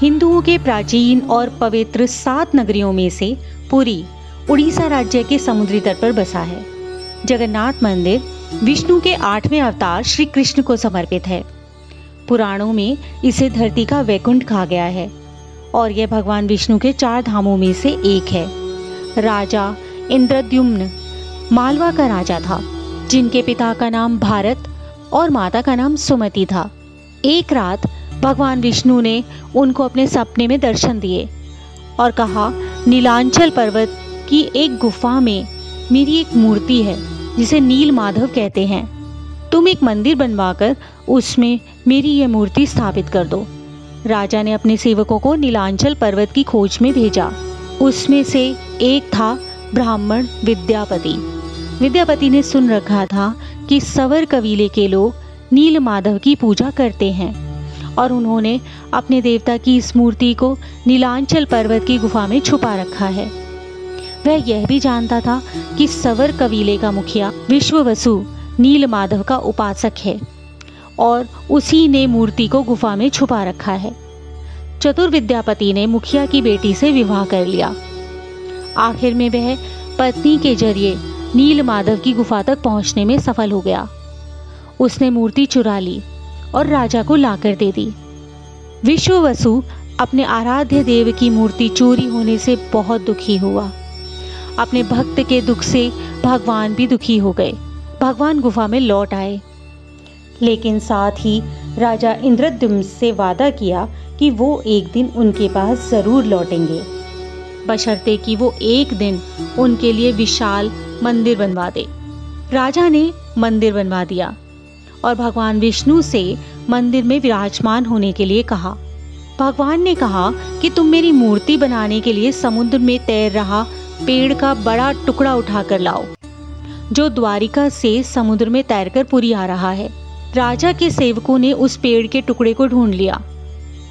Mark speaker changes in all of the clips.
Speaker 1: हिंदुओं के प्राचीन और पवित्र सात नगरियों में से पुरी उड़ीसा राज्य के समुद्री तट पर बसा है। जगन्नाथ मंदिर, विष्णु के आठवें अवतार श्री कृष्ण को समर्पित है। पुराणों में इसे धरती का वैकुंठ कहा गया है और यह भगवान विष्णु के चार धामों में से एक है। राजा इंद्रद्युम्न मालवा का राजा था, जिनके पिता का नाम भारत और माता का नाम सुमति था। एक रात भगवान विष्णु ने उनको अपने सपने में दर्शन दिए और कहा, नीलांचल पर्वत की एक गुफा में मेरी एक मूर्ति है, जिसे नील माधव कहते हैं। तुम एक मंदिर बनवाकर उसमें मेरी यह मूर्ति स्थापित कर दो। राजा ने अपने सेवकों को नीलांचल पर्वत की खोज में भेजा। उसमें से एक था ब्राह्मण विद्यापति। विद्यापति ने सुन रखा था कि सवर कबीले के लोग नील माधव की पूजा करते हैं। और उन्होंने अपने देवता की इस मूर्ति को नीलांचल पर्वत की गुफा में छुपा रखा है। वह यह भी जानता था कि सवर कबीले का मुखिया विश्व वसु नील माधव का उपासक है और उसी ने मूर्ति को गुफा में छुपा रखा है। चतुर विद्यापति ने मुखिया की बेटी से विवाह कर लिया। आखिर में वह पत्नी के ज़रिए नील माधव की गुफा तक पहुँचने में सफल हो गया। उसने मूर्ति चुरा ली। और राजा को लाकर दे दी। विश्व वसु अपने आराध्य देव की मूर्ति चोरी होने से बहुत दुखी हुआ। अपने भक्त के दुख से भगवान भी दुखी हो गए। भगवान गुफा में लौट आए। लेकिन साथ ही राजा इंद्रद्युम्न से वादा किया कि वो एक दिन उनके पास ज़रूर लौटेंगे। बशर्ते कि वो एक दिन उनके लिए विशाल मंदिर बनवा दे। राजा ने मंदिर बनवा दिया। और भगवान विष्णु से मंदिर में विराजमान होने के लिए कहा। भगवान ने कहा कि तुम मेरी मूर्ति बनाने के लिए समुद्र में तैर रहा, पेड़ का बड़ा टुकड़ा उठाकर लाओ, जो द्वारिका से समुद्र में तैरकर पुरी आ रहा है। राजा के सेवकों ने उस पेड़ के टुकड़े को ढूंढ लिया,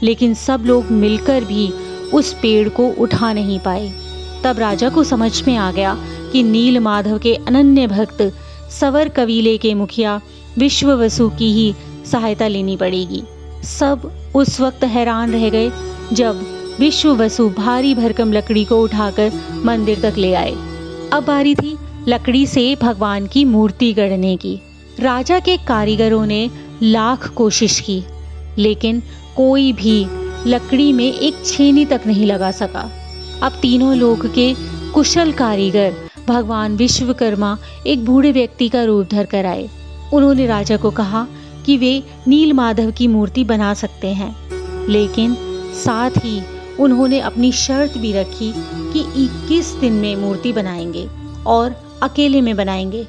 Speaker 1: लेकिन सब लोग मिलकर भी उस पेड़ को उठा नहीं पाए। तब राजा को समझ में आ गया कि नील माधव के अनन्य भक्त सवर कबीले के मुखिया विश्व वसु की ही सहायता लेनी पड़ेगी। सब उस वक्त हैरान रह गए जब विश्व वसु भारी भरकम लकड़ी को उठाकर मंदिर तक ले आए। अब बारी थी लकड़ी से भगवान की मूर्ति गढ़ने की। राजा के कारीगरों ने लाख कोशिश की, लेकिन कोई भी लकड़ी में एक छेनी तक नहीं लगा सका। अब तीनों लोग के कुशल कारीगर भगवान विश्वकर्मा एक बूढ़े व्यक्ति का रूप धर कर आए। उन्होंने राजा को कहा कि वे नील माधव की मूर्ति बना सकते हैं। लेकिन साथ ही उन्होंने अपनी शर्त भी रखी कि 21 दिन में मूर्ति बनाएँगे और अकेले में बनाएँगे।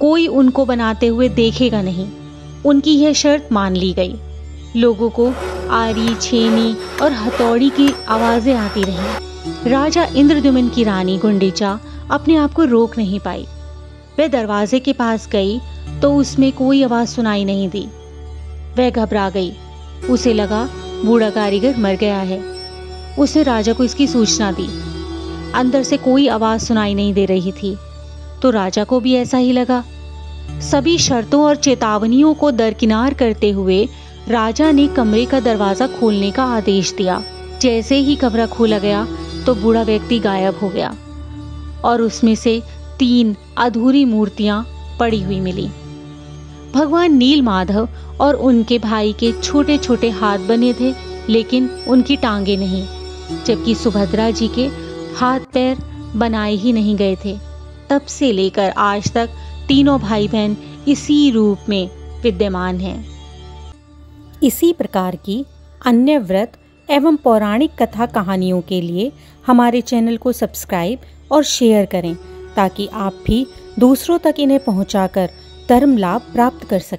Speaker 1: कोई उनको बनाते हुए देखेगा नहीं। उनकी यह शर्त मान ली गई। लोगों को आरी, छेनी और हथौड़ी की आवाज़ें आती रहीं। राजा इंद्रद्युमन की रानी गुंडीचा अपने आप को रोक नहीं पाई। वह दरवाजे के पास गई तो उसमें कोई आवाज़ सुनाई नहीं दी। वह घबरा गई। उसे लगा, बूढ़ा कारीगर मर गया है। उसने राजा को इसकी सूचना दी। अंदर से कोई आवाज़ सुनाई नहीं दे रही थी। तो राजा को भी ऐसा ही लगा। सभी शर्तों और चेतावनियों को दरकिनार करते हुए राजा ने कमरे का दरवाज़ा खोलने का आदेश दिया। जैसे ही कमरा खोला गया तो बूढ़ा व्यक्ति गायब हो गया। और उसमें से तीन अधूरी मूर्तियाँ पड़ी हुई मिली। भगवान नील माधव और उनके भाई के छोटे छोटे हाथ बने थे, लेकिन उनकी टांगे नहीं, जबकि सुभद्रा जी के हाथ पैर बनाए ही नहीं गए थे। तब से लेकर आज तक तीनों भाई बहन इसी रूप में विद्यमान हैं।
Speaker 2: इसी प्रकार की अन्य व्रत एवं पौराणिक कथा कहानियों के लिए हमारे चैनल को सब्सक्राइब और शेयर करें, ताकि आप भी दूसरों तक इन्हें पहुंचाकर धर्म लाभ प्राप्त कर सकें।